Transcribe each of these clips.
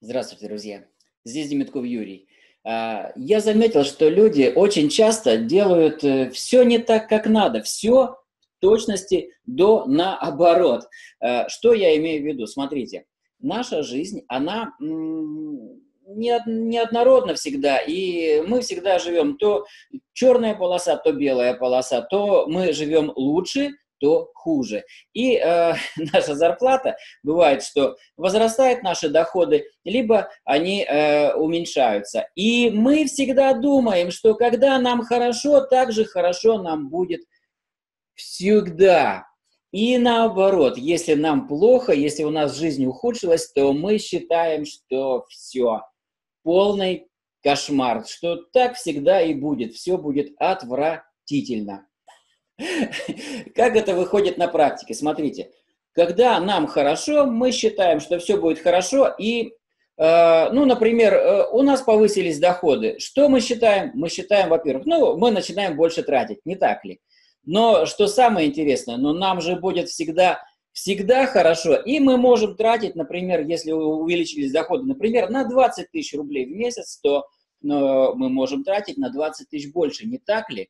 Здравствуйте, друзья. Здесь Демитков Юрий. А, я заметил, что люди очень часто делают э, все не так, как надо, все в точности до наоборот. А, что я имею в виду? Смотрите, наша жизнь, она неоднородна всегда, и мы всегда живем то черная полоса, то белая полоса, то мы живем лучше, то хуже. И э, наша зарплата бывает, что возрастают наши доходы, либо они э, уменьшаются. И мы всегда думаем, что когда нам хорошо, так же хорошо нам будет всегда. И наоборот, если нам плохо, если у нас жизнь ухудшилась, то мы считаем, что все, полный кошмар, что так всегда и будет, все будет отвратительно. Как это выходит на практике? Смотрите, когда нам хорошо, мы считаем, что все будет хорошо, и, э, ну, например, э, у нас повысились доходы. Что мы считаем? Мы считаем, во-первых, ну, мы начинаем больше тратить, не так ли? Но что самое интересное, но нам же будет всегда всегда хорошо, и мы можем тратить, например, если увеличились доходы, например, на 20 тысяч рублей в месяц, то ну, мы можем тратить на 20 тысяч больше, не так ли?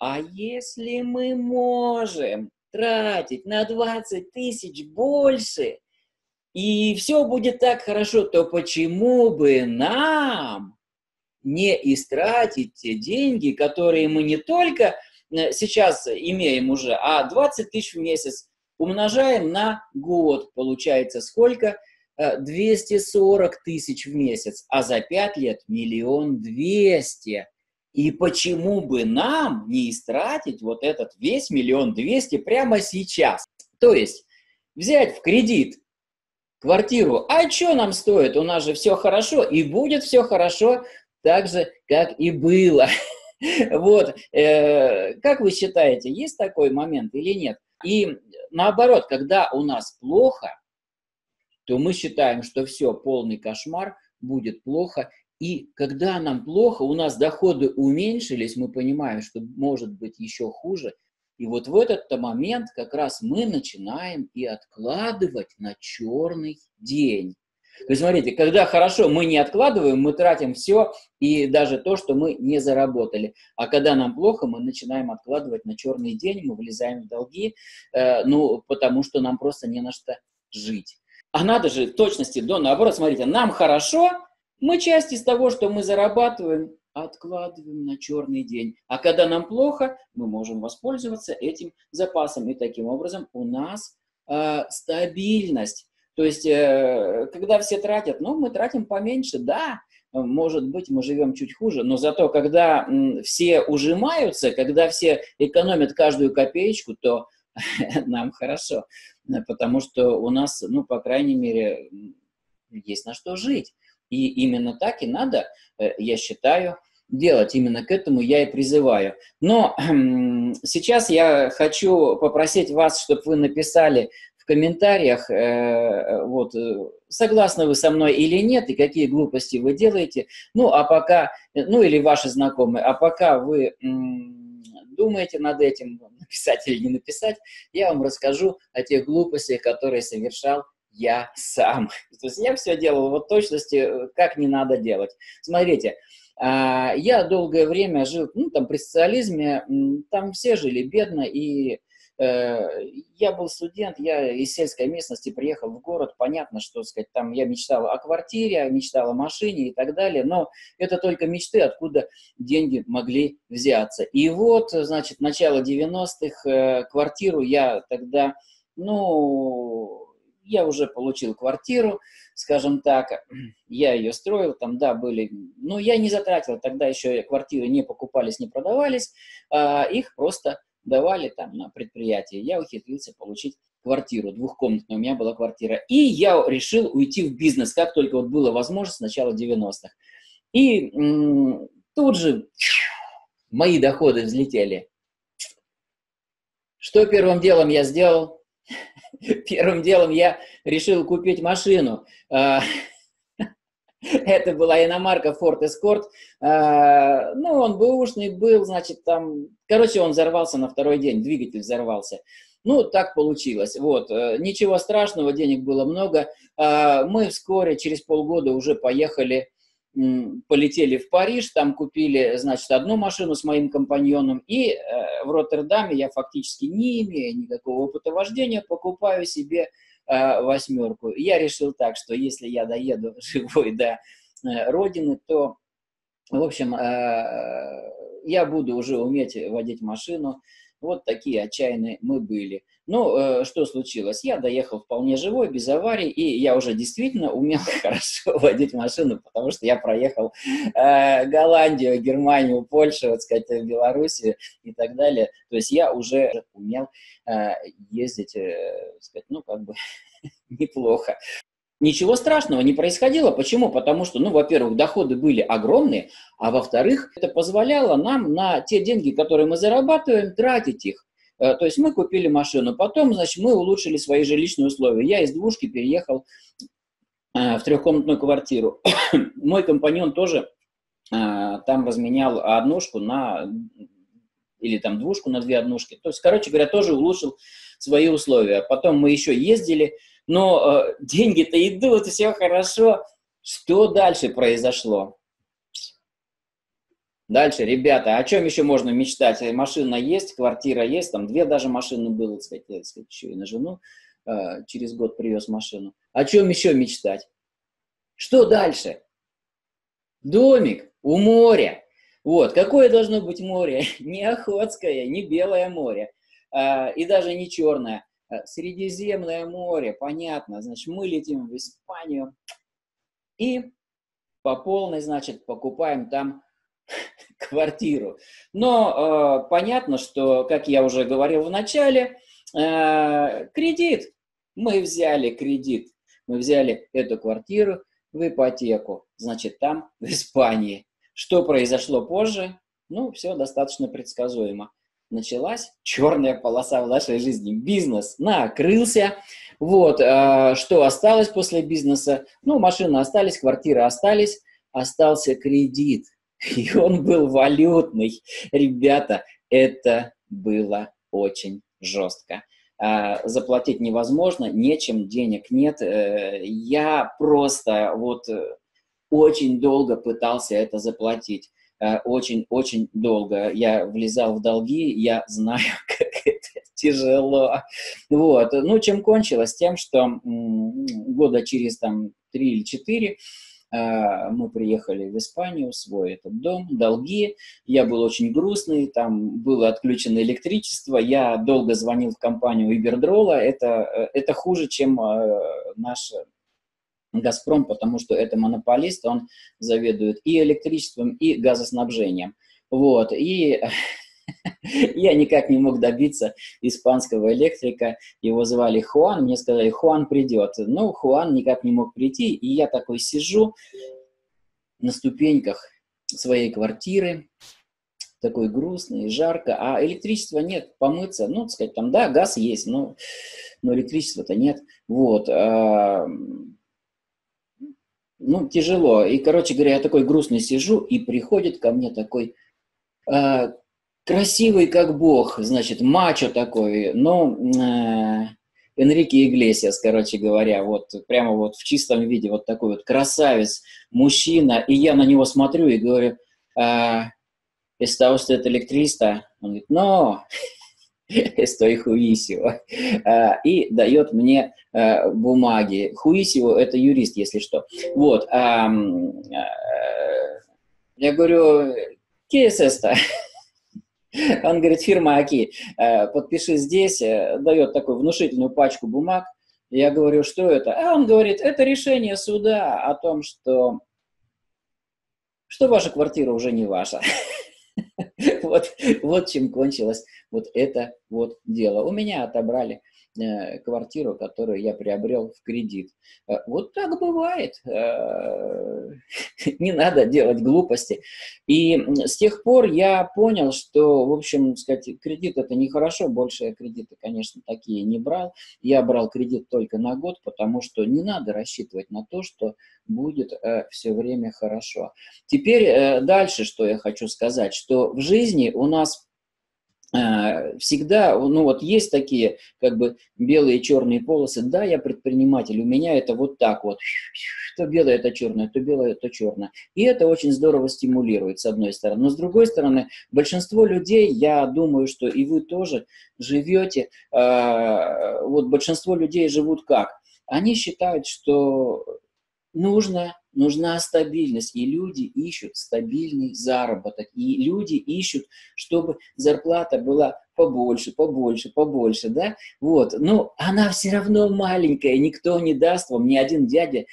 А если мы можем тратить на 20 тысяч больше, и все будет так хорошо, то почему бы нам не истратить те деньги, которые мы не только э, сейчас имеем уже, а 20 тысяч в месяц умножаем на год, получается сколько? 240 э, тысяч в месяц, а за 5 лет миллион двести. И почему бы нам не истратить вот этот весь миллион двести прямо сейчас? То есть взять в кредит квартиру, а что нам стоит? У нас же все хорошо, и будет все хорошо так же, как и было. Вот, э, как вы считаете, есть такой момент или нет? И наоборот, когда у нас плохо, то мы считаем, что все, полный кошмар, будет плохо, и когда нам плохо, у нас доходы уменьшились, мы понимаем, что может быть еще хуже. И вот в этот момент как раз мы начинаем и откладывать на черный день. То есть, смотрите, когда хорошо, мы не откладываем, мы тратим все, и даже то, что мы не заработали. А когда нам плохо, мы начинаем откладывать на черный день, мы влезаем в долги, э, ну, потому что нам просто не на что жить. А надо же точности до наоборот, смотрите, нам хорошо, мы часть из того, что мы зарабатываем, откладываем на черный день. А когда нам плохо, мы можем воспользоваться этим запасом. И таким образом у нас э, стабильность. То есть, э, когда все тратят, ну, мы тратим поменьше, да, может быть, мы живем чуть хуже, но зато, когда м, все ужимаются, когда все экономят каждую копеечку, то нам хорошо, потому что у нас, ну, по крайней мере, есть на что жить. И именно так и надо, э, я считаю, делать. Именно к этому я и призываю. Но сейчас я хочу попросить вас, чтобы вы написали в комментариях, э, вот, э, согласны вы со мной или нет, и какие глупости вы делаете. Ну, а пока, ну, или ваши знакомые, а пока вы думаете над этим, написать или не написать, я вам расскажу о тех глупостях, которые совершал я сам. То есть я все делал вот точности, э, как не надо делать. Смотрите, а, я долгое время жил, ну, там, при социализме, там все жили бедно, и э, я был студент, я из сельской местности приехал в город, понятно, что, сказать, там я мечтал о квартире, мечтал о машине и так далее, но это только мечты, откуда деньги могли взяться. И вот, значит, начало 90-х, э, квартиру я тогда, ну, я уже получил квартиру, скажем так, я ее строил, там, да, были, но я не затратил, тогда еще квартиры не покупались, не продавались, а их просто давали там на предприятие. Я ухитрился получить квартиру, двухкомнатную, у меня была квартира. И я решил уйти в бизнес, как только вот была возможность, с начала 90-х. И м- тут же мои доходы взлетели. Что первым делом я сделал? первым делом я решил купить машину. А, это была иномарка Ford Escort. А, ну, он бэушный был, значит, там... Короче, он взорвался на второй день, двигатель взорвался. Ну, так получилось. Вот. Э, ничего страшного, денег было много. А, мы вскоре, через полгода, уже поехали, полетели в Париж, там купили, значит, одну машину с моим компаньоном, и э, в Роттердаме я фактически не имея никакого опыта вождения, покупаю себе э, восьмерку. Я решил так, что если я доеду живой до родины, то, в общем, я буду уже уметь водить машину, вот такие отчаянные мы были. Ну, э, что случилось? Я доехал вполне живой, без аварий, и я уже действительно умел хорошо водить машину, потому что я проехал э, Голландию, Германию, Польшу, вот сказать, Белоруссию и так далее. То есть я уже умел э, ездить, э, сказать, ну, как бы неплохо. Ничего страшного не происходило. Почему? Потому что, ну, во-первых, доходы были огромные, а во-вторых, это позволяло нам на те деньги, которые мы зарабатываем, тратить их. Э, то есть мы купили машину, потом, значит, мы улучшили свои жилищные условия. Я из двушки переехал э, в трехкомнатную квартиру. Мой компаньон тоже э, там разменял однушку на или там двушку на две однушки. То есть, короче говоря, тоже улучшил свои условия. Потом мы еще ездили, но э, деньги-то идут, все хорошо. Что дальше произошло? Дальше, ребята, о чем еще можно мечтать? Машина есть, квартира есть, там две даже машины было, так сказать, так сказать еще и на жену э, через год привез машину. О чем еще мечтать? Что дальше? Домик у моря. Вот, какое должно быть море? Не Охотское, не Белое море, э, и даже не Черное, Э, Средиземное море, понятно, значит, мы летим в Испанию и по полной, значит, покупаем там квартиру. Но э, понятно, что, как я уже говорил в начале, э, кредит. Мы взяли кредит, мы взяли эту квартиру в ипотеку, значит, там, в Испании. Что произошло позже? Ну, все достаточно предсказуемо началась черная полоса в нашей жизни. Бизнес накрылся. Вот, э, что осталось после бизнеса? Ну, машины остались, квартиры остались, остался кредит. И он был валютный. Ребята, это было очень жестко. Э, заплатить невозможно, нечем, денег нет. Э, я просто вот очень долго пытался это заплатить очень-очень э, долго. Я влезал в долги, я знаю, как это тяжело. Вот. Ну, чем кончилось? Тем, что года через там три или четыре э, мы приехали в Испанию, свой этот дом, долги. Я был очень грустный, там было отключено электричество. Я долго звонил в компанию Ибердрола. Это, э, это хуже, чем наш Газпром, потому что это монополист, он заведует и электричеством, и газоснабжением. Вот, и я никак не мог добиться испанского электрика, его звали Хуан, мне сказали, Хуан придет. Ну, Хуан никак не мог прийти, и я такой сижу на ступеньках своей квартиры, такой грустный, жарко, а электричества нет, помыться, ну, так сказать, там, да, газ есть, но, но электричества-то нет, вот, а, ну, тяжело. И, короче говоря, я такой грустный сижу, и приходит ко мне такой э, красивый, как бог, значит, мачо такой, но э, Энрике Иглесиас, короче говоря, вот прямо вот в чистом виде, вот такой вот красавец, мужчина, и я на него смотрю и говорю, э, «Está usted electrista?» Он говорит, «No, estoy juicio». И дает мне Э, бумаги. Хуисио – это юрист, если что. Вот. А, а, я говорю, КСС-то? Он говорит, фирма АКИ, э, подпиши здесь, дает такую внушительную пачку бумаг. Я говорю, что это? А он говорит, это решение суда о том, что, что ваша квартира уже не ваша. Вот, вот чем кончилось вот это вот дело. У меня отобрали Э, квартиру, которую я приобрел в кредит. Э, вот так бывает. Э, не надо делать глупости. И с тех пор я понял, что, в общем, сказать, кредит это нехорошо, больше я кредиты, конечно, такие не брал. Я брал кредит только на год, потому что не надо рассчитывать на то, что будет все время хорошо. Теперь дальше, что я хочу сказать, что в жизни у нас всегда, ну вот есть такие как бы белые и черные полосы, да, я предприниматель, у меня это вот так вот, то белое, это черное, то белое, то черное. И это очень здорово стимулирует, с одной стороны. Но с другой стороны, большинство людей, я думаю, что и вы тоже живете, э, вот большинство людей живут как? Они считают, что нужно нужна стабильность, и люди ищут стабильный заработок, и люди ищут, чтобы зарплата была побольше, побольше, побольше, да, вот, но она все равно маленькая, никто не даст вам, ни один дядя, э,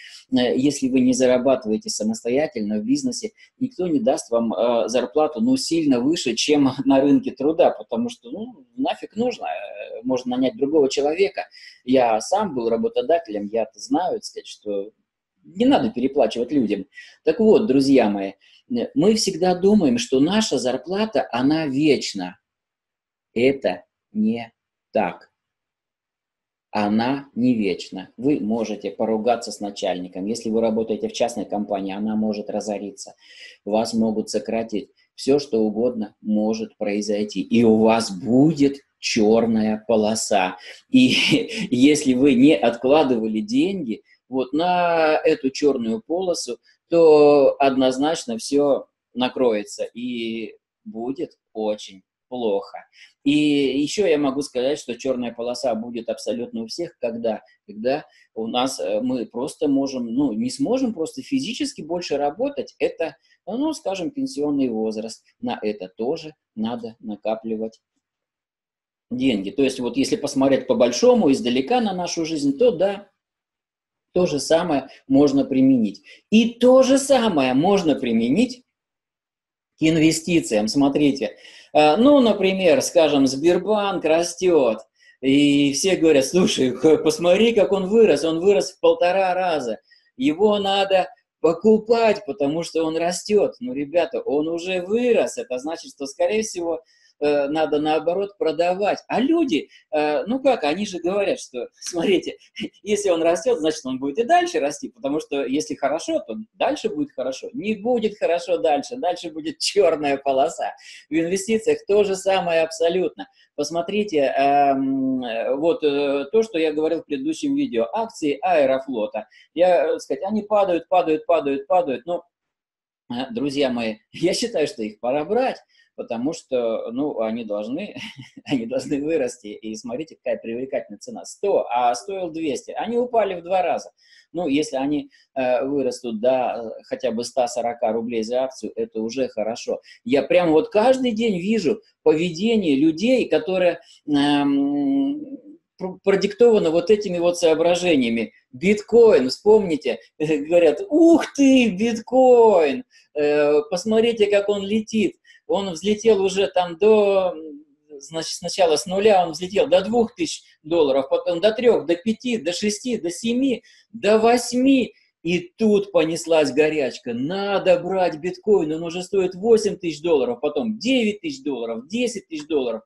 если вы не зарабатываете самостоятельно в бизнесе, никто не даст вам э, зарплату, ну, сильно выше, чем на рынке труда, потому что, ну, нафиг нужно, э, можно нанять другого человека. Я сам был работодателем, я-то знаю, сказать, что не надо переплачивать людям. Так вот, друзья мои, мы всегда думаем, что наша зарплата, она вечна. Это не так. Она не вечна. Вы можете поругаться с начальником. Если вы работаете в частной компании, она может разориться. Вас могут сократить. Все, что угодно может произойти. И у вас будет черная полоса. И если вы не откладывали деньги – вот на эту черную полосу, то однозначно все накроется и будет очень плохо. И еще я могу сказать, что черная полоса будет абсолютно у всех, когда, когда у нас э, мы просто можем, ну, не сможем просто физически больше работать, это, ну, скажем, пенсионный возраст. На это тоже надо накапливать деньги. То есть вот если посмотреть по-большому, издалека на нашу жизнь, то да, то же самое можно применить. И то же самое можно применить к инвестициям. Смотрите, э, ну, например, скажем, Сбербанк растет, и все говорят, слушай, посмотри, как он вырос, он вырос в полтора раза. Его надо покупать, потому что он растет. Ну, ребята, он уже вырос, это значит, что, скорее всего, Э, надо наоборот продавать. А люди, э, ну как, они же говорят, что, смотрите, если он растет, значит он будет и дальше расти, потому что если хорошо, то дальше будет хорошо. Не будет хорошо дальше, дальше будет черная полоса. В инвестициях то же самое абсолютно. Посмотрите, эм, вот э, то, что я говорил в предыдущем видео, акции Аэрофлота. Я, сказать, они падают, падают, падают, падают, но друзья мои, я считаю, что их пора брать потому что, ну, они должны, они должны вырасти, и смотрите, какая привлекательная цена, 100, а стоил 200, они упали в два раза. Ну, если они э, вырастут до э, хотя бы 140 рублей за акцию, это уже хорошо. Я прям вот каждый день вижу поведение людей, которые эм, продиктовано вот этими вот соображениями. Биткоин, вспомните, говорят, ух ты, биткоин, э, посмотрите, как он летит он взлетел уже там до, значит, сначала с нуля он взлетел до 2000 долларов, потом до 3, до 5, до 6, до 7, до 8. И тут понеслась горячка. Надо брать биткоин, он уже стоит 8 тысяч долларов, потом 9 тысяч долларов, 10 тысяч долларов,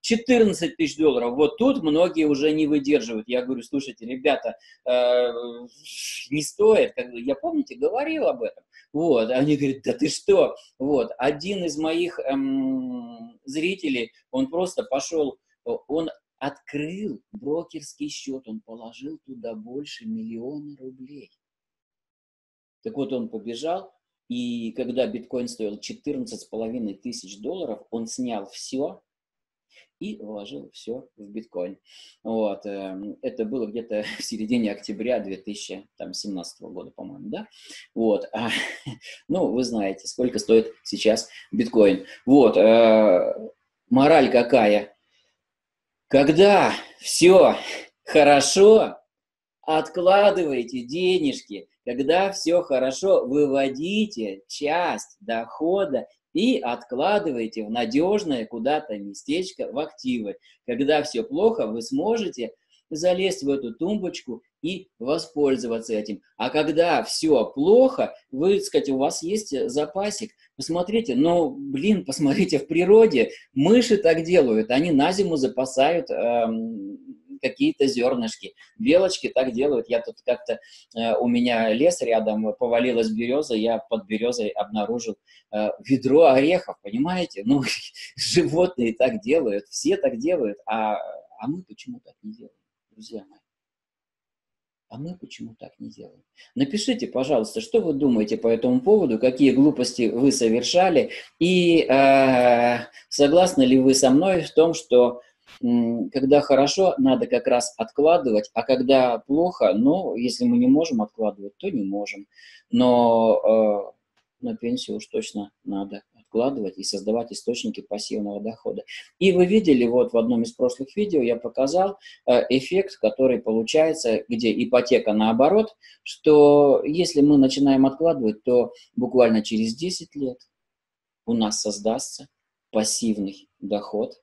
14 тысяч долларов. Вот тут многие уже не выдерживают. Я говорю, слушайте, ребята, э, не стоит. Я, помните, говорил об этом. Вот, они говорят, да ты что? Вот, один из моих эм, зрителей, он просто пошел, он открыл брокерский счет, он положил туда больше миллиона рублей. Так вот, он побежал, и когда биткоин стоил 14,5 тысяч долларов, он снял все, и вложил все в биткоин. Вот. Эм, это было где-то в середине октября 2017 года, по-моему, да? Вот. А, ну, вы знаете, сколько стоит сейчас биткоин. Вот. Э, мораль какая? Когда все хорошо, откладывайте денежки. Когда все хорошо, выводите часть дохода и откладывайте в надежное куда-то местечко в активы. Когда все плохо, вы сможете залезть в эту тумбочку и воспользоваться этим. А когда все плохо, вы, так сказать, у вас есть запасик. Посмотрите, ну, блин, посмотрите, в природе мыши так делают. Они на зиму запасают эм, какие-то зернышки. Белочки так делают. Я тут как-то, э, у меня лес рядом, повалилась береза, я под березой обнаружил э, ведро орехов, понимаете? Ну, животные так делают, все так делают, а, а мы почему так не делаем, друзья мои? А мы почему так не делаем? Напишите, пожалуйста, что вы думаете по этому поводу, какие глупости вы совершали, и э, согласны ли вы со мной в том, что э, когда хорошо, надо как раз откладывать, а когда плохо, ну, если мы не можем откладывать, то не можем. Но э, на пенсию уж точно надо вкладывать и создавать источники пассивного дохода. И вы видели, вот в одном из прошлых видео я показал э, эффект, который получается, где ипотека наоборот, что если мы начинаем откладывать, то буквально через 10 лет у нас создастся пассивный доход,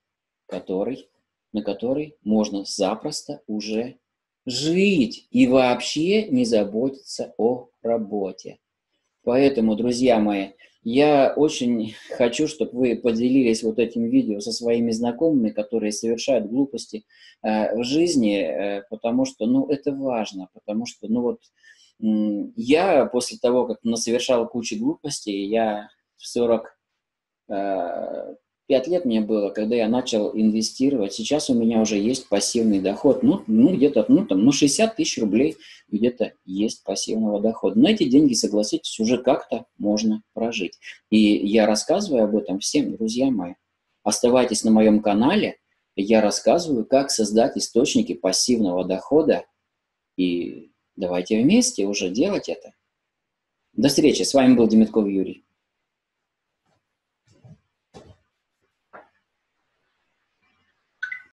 который, на который можно запросто уже жить и вообще не заботиться о работе. Поэтому, друзья мои, я очень хочу, чтобы вы поделились вот этим видео со своими знакомыми, которые совершают глупости э, в жизни, э, потому что, ну, это важно, потому что, ну, вот э, я после того, как совершал кучу глупостей, я в 40 Пять лет мне было, когда я начал инвестировать. Сейчас у меня уже есть пассивный доход. Ну, ну где-то, ну, там, ну, 60 тысяч рублей где-то есть пассивного дохода. Но эти деньги, согласитесь, уже как-то можно прожить. И я рассказываю об этом всем, друзья мои. Оставайтесь на моем канале. Я рассказываю, как создать источники пассивного дохода. И давайте вместе уже делать это. До встречи. С вами был Демитков Юрий.